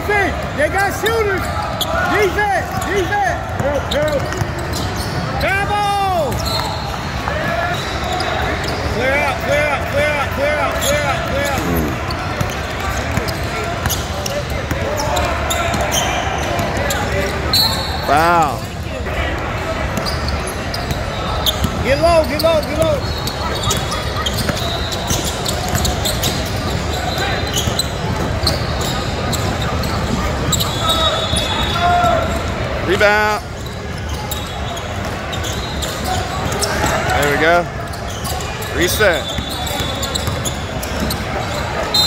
Defense! They got shooters! Defense! Defense! Help, help! Clear out, clear out, clear out, clear out, clear out. Wow. Get low, get low, get low. Rebound. There we go. Reset.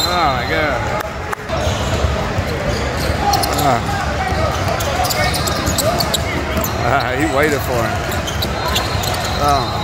Oh my god. Ah. Ah, he waited for him. Oh.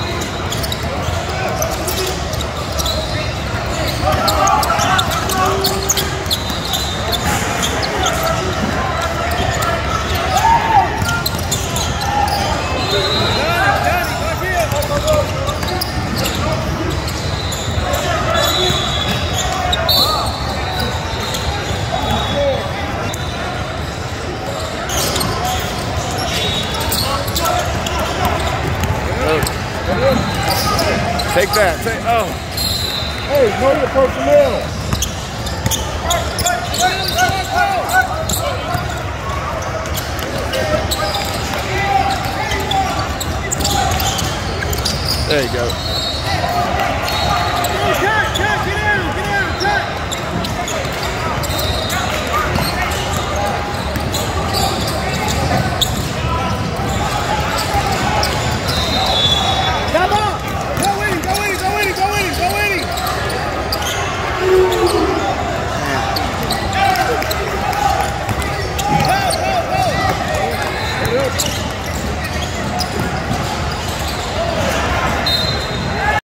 Take that. Take, oh. Hey, know your personnel. There you go.